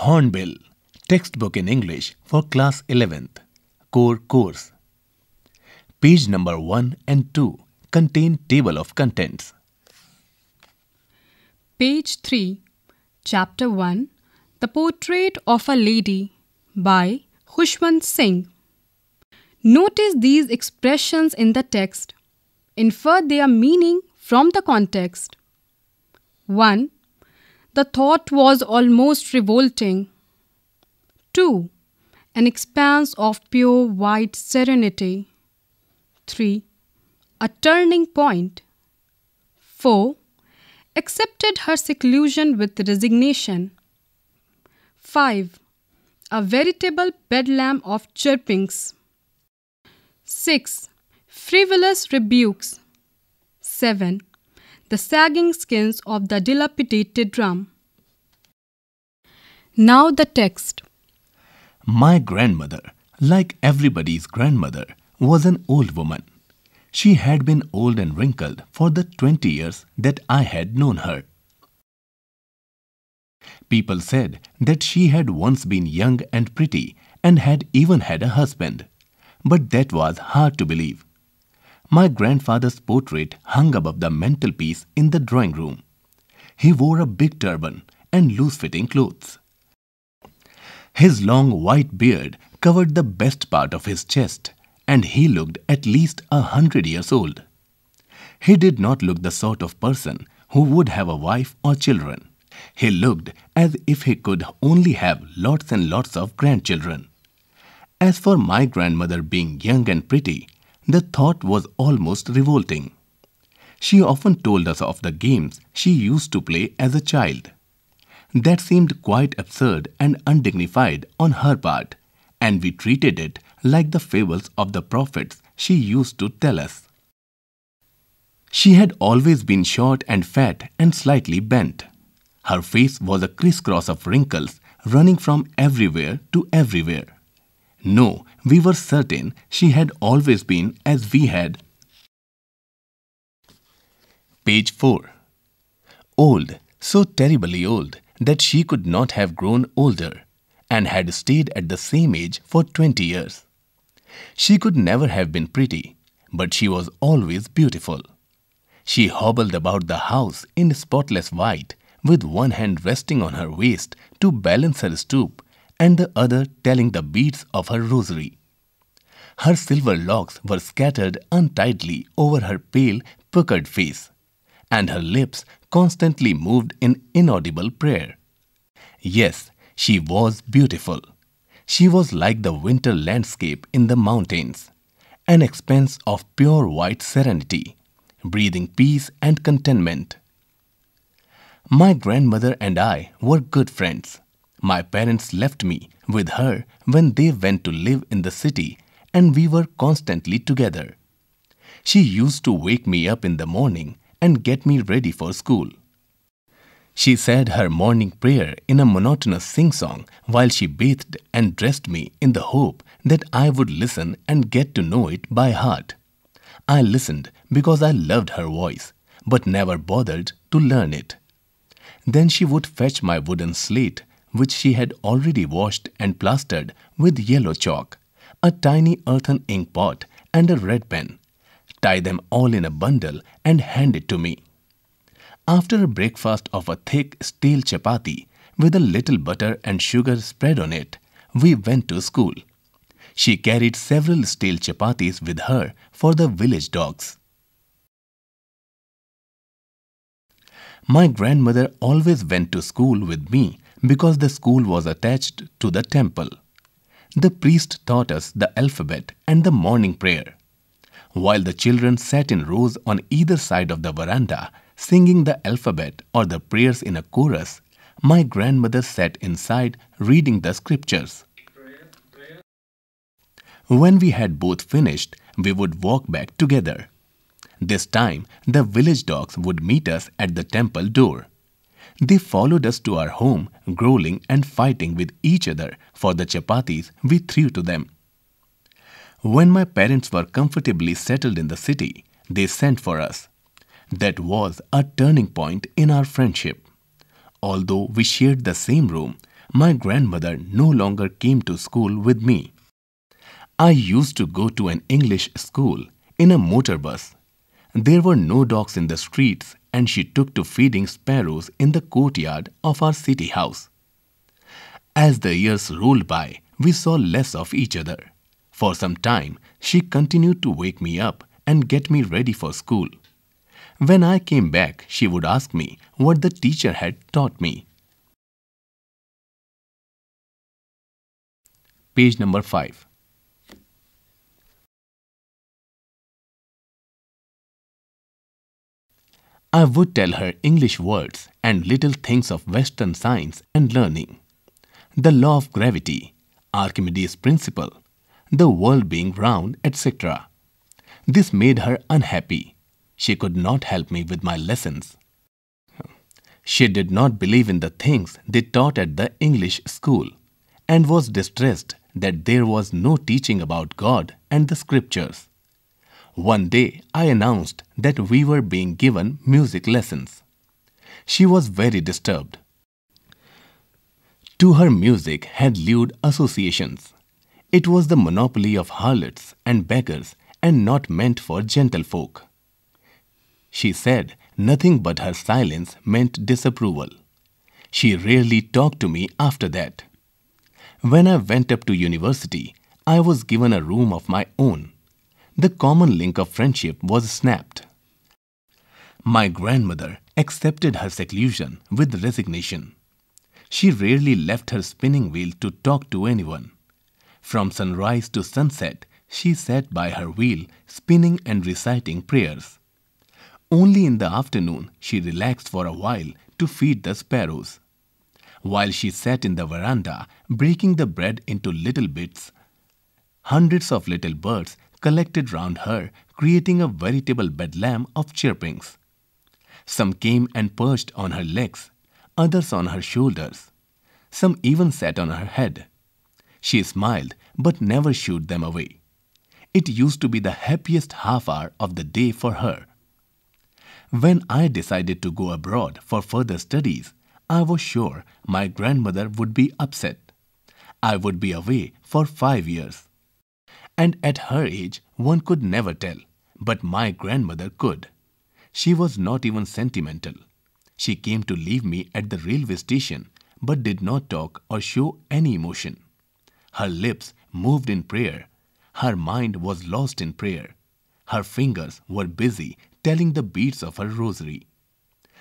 Hornbill, textbook in English for class 11th, core course. Page number 1 and 2 contain table of contents. Page 3, Chapter 1 The Portrait of a Lady by Khushwant Singh. Notice these expressions in the text. Infer their meaning from the context. 1. The thought was almost revolting. 2. An expanse of pure white serenity. 3. A turning point. 4. Accepted her seclusion with resignation. 5. A veritable bedlam of chirpings. 6. Frivolous rebukes. 7 the sagging skins of the dilapidated drum. Now the text. My grandmother, like everybody's grandmother, was an old woman. She had been old and wrinkled for the 20 years that I had known her. People said that she had once been young and pretty and had even had a husband. But that was hard to believe. My grandfather's portrait hung above the mantelpiece in the drawing room. He wore a big turban and loose fitting clothes. His long white beard covered the best part of his chest, and he looked at least a hundred years old. He did not look the sort of person who would have a wife or children. He looked as if he could only have lots and lots of grandchildren. As for my grandmother being young and pretty, the thought was almost revolting. She often told us of the games she used to play as a child. That seemed quite absurd and undignified on her part, and we treated it like the fables of the prophets she used to tell us. She had always been short and fat and slightly bent. Her face was a crisscross of wrinkles running from everywhere to everywhere. No, we were certain she had always been as we had. Page 4 Old, so terribly old that she could not have grown older and had stayed at the same age for 20 years. She could never have been pretty, but she was always beautiful. She hobbled about the house in spotless white with one hand resting on her waist to balance her stoop and the other telling the beads of her rosary. Her silver locks were scattered untidily over her pale, puckered face, and her lips constantly moved in inaudible prayer. Yes, she was beautiful. She was like the winter landscape in the mountains, an expanse of pure white serenity, breathing peace and contentment. My grandmother and I were good friends. My parents left me with her when they went to live in the city, and we were constantly together. She used to wake me up in the morning and get me ready for school. She said her morning prayer in a monotonous sing song while she bathed and dressed me in the hope that I would listen and get to know it by heart. I listened because I loved her voice, but never bothered to learn it. Then she would fetch my wooden slate which she had already washed and plastered with yellow chalk, a tiny earthen ink pot, and a red pen. Tie them all in a bundle and hand it to me. After a breakfast of a thick stale chapati with a little butter and sugar spread on it, we went to school. She carried several stale chapatis with her for the village dogs. My grandmother always went to school with me because the school was attached to the temple. The priest taught us the alphabet and the morning prayer. While the children sat in rows on either side of the veranda, singing the alphabet or the prayers in a chorus, my grandmother sat inside reading the scriptures. When we had both finished, we would walk back together. This time, the village dogs would meet us at the temple door. They followed us to our home, growling and fighting with each other for the chapatis we threw to them. When my parents were comfortably settled in the city, they sent for us. That was a turning point in our friendship. Although we shared the same room, my grandmother no longer came to school with me. I used to go to an English school in a motor bus. There were no dogs in the streets, and she took to feeding sparrows in the courtyard of our city house. As the years rolled by, we saw less of each other. For some time, she continued to wake me up and get me ready for school. When I came back, she would ask me what the teacher had taught me. Page number 5. I would tell her English words and little things of Western science and learning. The law of gravity, Archimedes' principle, the world being round, etc. This made her unhappy. She could not help me with my lessons. She did not believe in the things they taught at the English school and was distressed that there was no teaching about God and the scriptures. One day I announced that we were being given music lessons. She was very disturbed. To her music had lewd associations. It was the monopoly of harlots and beggars and not meant for gentlefolk. She said nothing but her silence meant disapproval. She rarely talked to me after that. When I went up to university, I was given a room of my own the common link of friendship was snapped. My grandmother accepted her seclusion with resignation. She rarely left her spinning wheel to talk to anyone. From sunrise to sunset, she sat by her wheel, spinning and reciting prayers. Only in the afternoon she relaxed for a while to feed the sparrows. While she sat in the veranda, breaking the bread into little bits, hundreds of little birds collected round her, creating a veritable bedlam of chirpings. Some came and perched on her legs, others on her shoulders. Some even sat on her head. She smiled but never shooed them away. It used to be the happiest half hour of the day for her. When I decided to go abroad for further studies, I was sure my grandmother would be upset. I would be away for five years. And at her age, one could never tell. But my grandmother could. She was not even sentimental. She came to leave me at the railway station, but did not talk or show any emotion. Her lips moved in prayer. Her mind was lost in prayer. Her fingers were busy telling the beads of her rosary.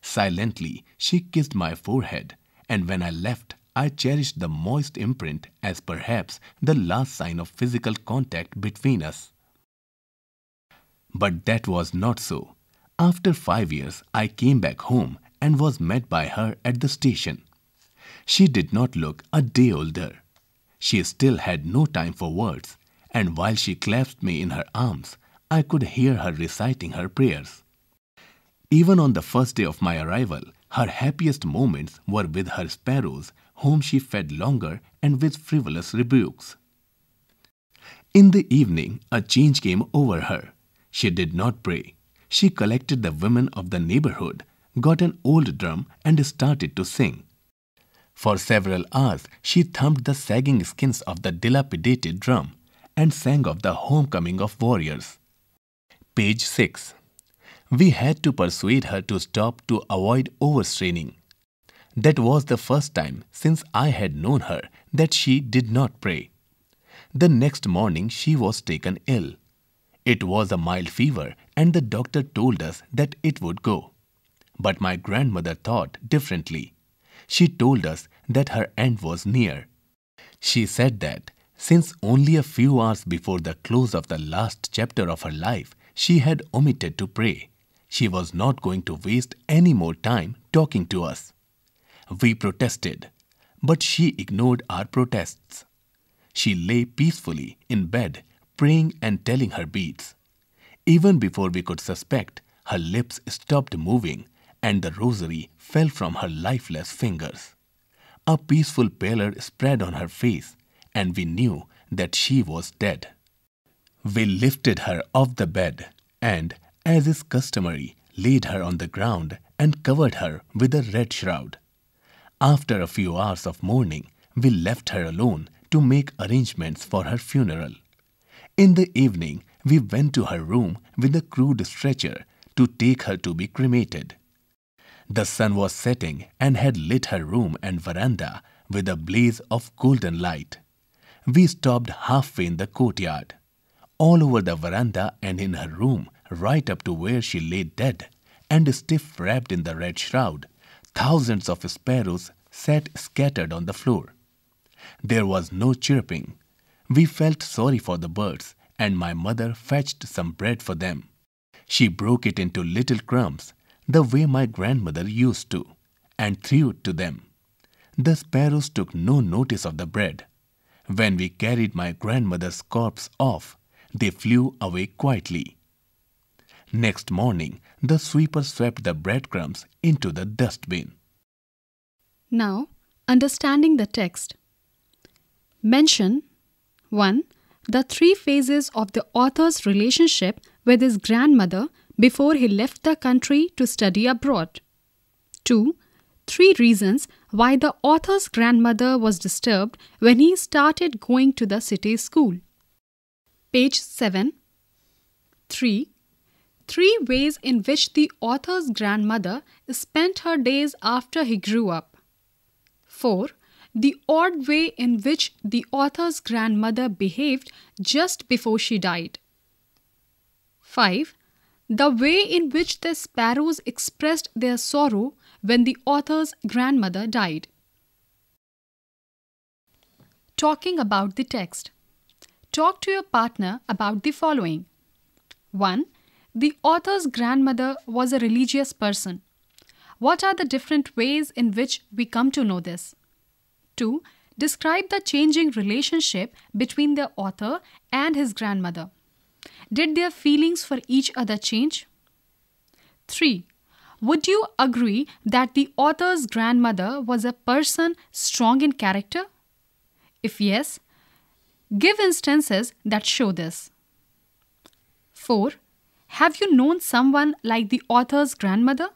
Silently, she kissed my forehead, and when I left, I cherished the moist imprint as perhaps the last sign of physical contact between us. But that was not so. After five years, I came back home and was met by her at the station. She did not look a day older. She still had no time for words, and while she clasped me in her arms, I could hear her reciting her prayers. Even on the first day of my arrival, her happiest moments were with her sparrows whom she fed longer and with frivolous rebukes. In the evening, a change came over her. She did not pray. She collected the women of the neighborhood, got an old drum, and started to sing. For several hours, she thumped the sagging skins of the dilapidated drum and sang of the homecoming of warriors. Page 6. We had to persuade her to stop to avoid overstraining. That was the first time since I had known her that she did not pray. The next morning she was taken ill. It was a mild fever, and the doctor told us that it would go. But my grandmother thought differently. She told us that her end was near. She said that since only a few hours before the close of the last chapter of her life she had omitted to pray, she was not going to waste any more time talking to us. We protested, but she ignored our protests. She lay peacefully in bed, praying and telling her beads. Even before we could suspect, her lips stopped moving and the rosary fell from her lifeless fingers. A peaceful pallor spread on her face, and we knew that she was dead. We lifted her off the bed and, as is customary, laid her on the ground and covered her with a red shroud. After a few hours of mourning, we left her alone to make arrangements for her funeral. In the evening, we went to her room with a crude stretcher to take her to be cremated. The sun was setting and had lit her room and veranda with a blaze of golden light. We stopped halfway in the courtyard. All over the veranda and in her room, right up to where she lay dead and stiff wrapped in the red shroud, thousands of sparrows sat scattered on the floor. There was no chirping. We felt sorry for the birds, and my mother fetched some bread for them. She broke it into little crumbs, the way my grandmother used to, and threw it to them. The sparrows took no notice of the bread. When we carried my grandmother's corpse off, they flew away quietly. Next morning, the sweeper swept the breadcrumbs into the dustbin. Now, understanding the text. Mention 1. The three phases of the author's relationship with his grandmother before he left the country to study abroad. 2 three reasons why the author's grandmother was disturbed when he started going to the city school. Page 7. 3. Three ways in which the author's grandmother spent her days after he grew up. 4. The odd way in which the author's grandmother behaved just before she died. 5. The way in which the sparrows expressed their sorrow when the author's grandmother died. Talking about the text. Talk to your partner about the following 1. The author's grandmother was a religious person. What are the different ways in which we come to know this? 2. Describe the changing relationship between the author and his grandmother. Did their feelings for each other change? 3. Would you agree that the author's grandmother was a person strong in character? If yes, give instances that show this. 4. Have you known someone like the author's grandmother?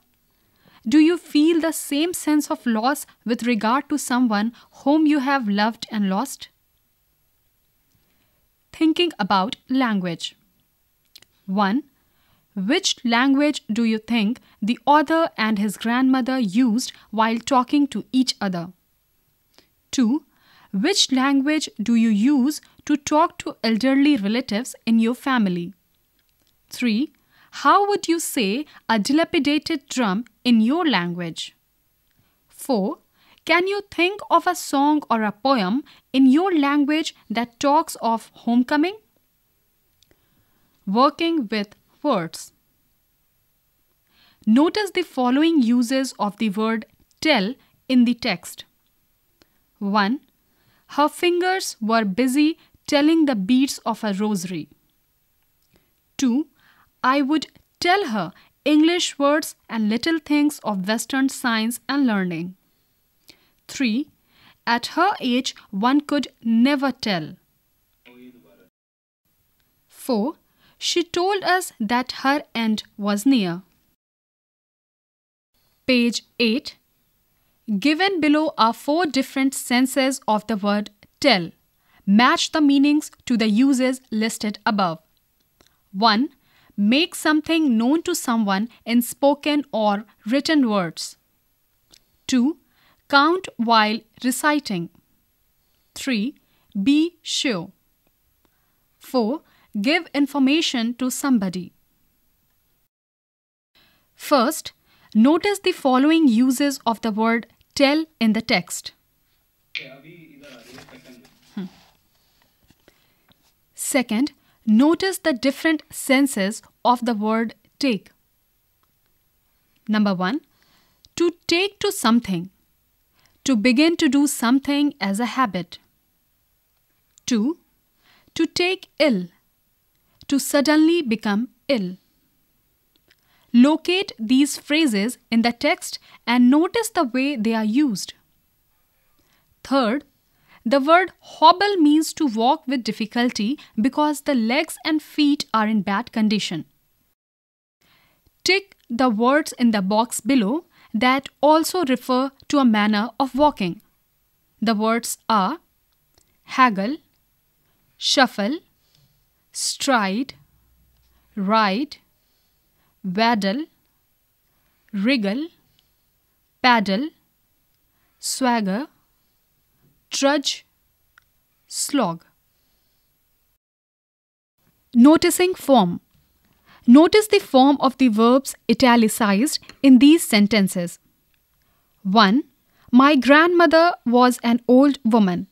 Do you feel the same sense of loss with regard to someone whom you have loved and lost? Thinking about language. 1. Which language do you think the author and his grandmother used while talking to each other? 2. Which language do you use to talk to elderly relatives in your family? 3. How would you say a dilapidated drum in your language? 4. Can you think of a song or a poem in your language that talks of homecoming? Working with words. Notice the following uses of the word tell in the text. 1. Her fingers were busy telling the beads of a rosary. 2. I would tell her English words and little things of Western science and learning. 3. At her age, one could never tell. 4 she told us that her end was near. Page 8. Given below are four different senses of the word tell. Match the meanings to the uses listed above. 1. Make something known to someone in spoken or written words. 2. Count while reciting. 3. Be sure. 4 give information to somebody. First, notice the following uses of the word tell in the text. Hmm. Second, notice the different senses of the word take. Number one, to take to something, to begin to do something as a habit. Two, to take ill, to suddenly become ill. Locate these phrases in the text and notice the way they are used. Third, the word hobble means to walk with difficulty because the legs and feet are in bad condition. Tick the words in the box below that also refer to a manner of walking. The words are haggle, shuffle, stride, ride, waddle, wriggle, paddle, swagger, trudge, slog. Noticing form. Notice the form of the verbs italicized in these sentences. 1. My grandmother was an old woman.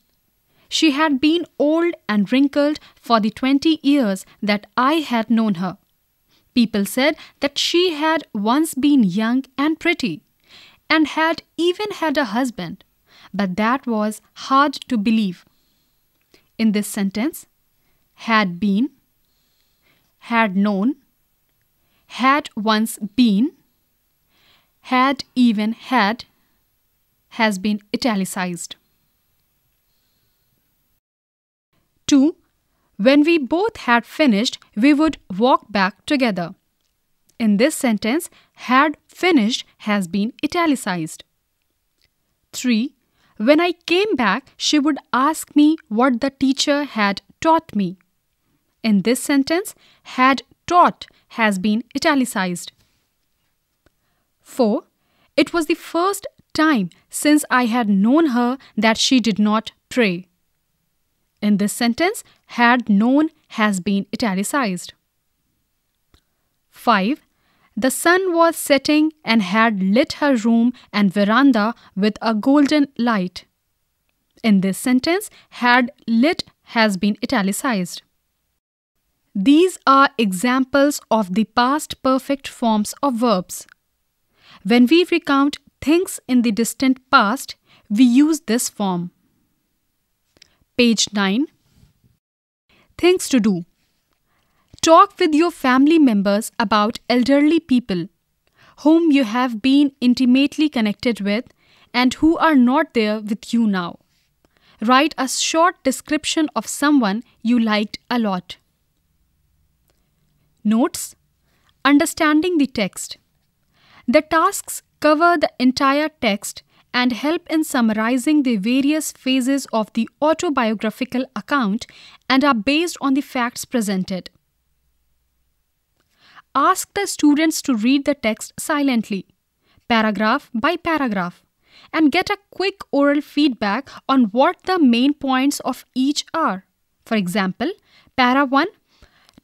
She had been old and wrinkled for the 20 years that I had known her. People said that she had once been young and pretty and had even had a husband, but that was hard to believe. In this sentence, had been had known, had once been, had even had, has been italicized. 2. When we both had finished, we would walk back together. In this sentence, had finished has been italicized. 3. When I came back, she would ask me what the teacher had taught me. In this sentence, had taught has been italicized. 4. It was the first time since I had known her that she did not pray. In this sentence, had known has been italicized. 5. The sun was setting and had lit her room and veranda with a golden light. In this sentence, had lit has been italicized. These are examples of the past perfect forms of verbs. When we recount things in the distant past, we use this form. Page 9 Things to do Talk with your family members about elderly people whom you have been intimately connected with and who are not there with you now. Write a short description of someone you liked a lot. Notes Understanding the text. The tasks cover the entire text and help in summarizing the various phases of the autobiographical account and are based on the facts presented. Ask the students to read the text silently, paragraph by paragraph, and get a quick oral feedback on what the main points of each are. For example, para 1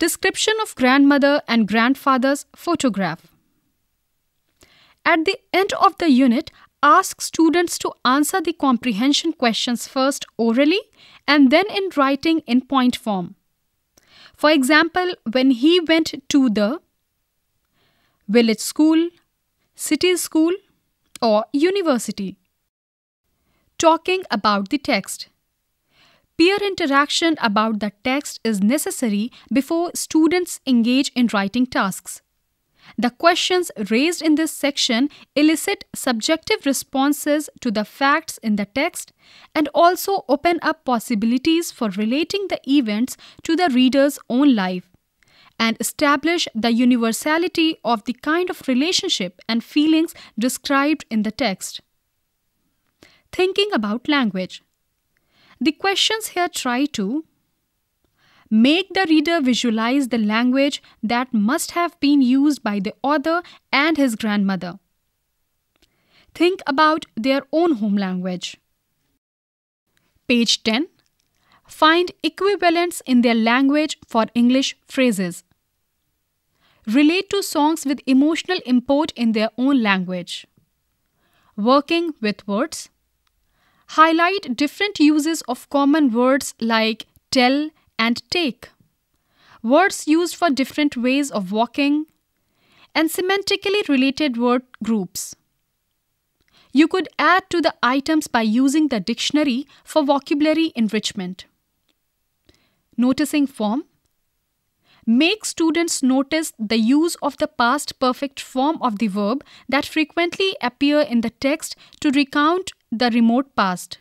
Description of grandmother and grandfather's photograph. At the end of the unit, ask students to answer the comprehension questions first orally and then in writing in point form. For example, when he went to the village school, city school, or university. Talking about the text. Peer interaction about the text is necessary before students engage in writing tasks. The questions raised in this section elicit subjective responses to the facts in the text and also open up possibilities for relating the events to the reader's own life and establish the universality of the kind of relationship and feelings described in the text. Thinking about language. The questions here try to make the reader visualize the language that must have been used by the author and his grandmother. Think about their own home language. Page 10. Find equivalents in their language for English phrases. Relate to songs with emotional import in their own language. Working with words. Highlight different uses of common words like tell and take. Words used for different ways of walking. And semantically related word groups. You could add to the items by using the dictionary for vocabulary enrichment. Noticing form. Make students notice the use of the past perfect form of the verb that frequently appear in the text to recount the remote past.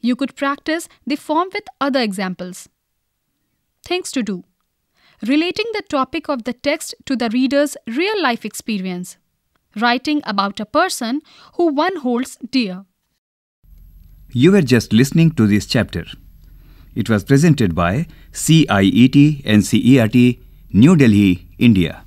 You could practice the form with other examples. Things to do Relating the topic of the text to the reader's real life experience. writing about a person who one holds dear. You were just listening to this chapter. It was presented by CIET NCERT, New Delhi, India.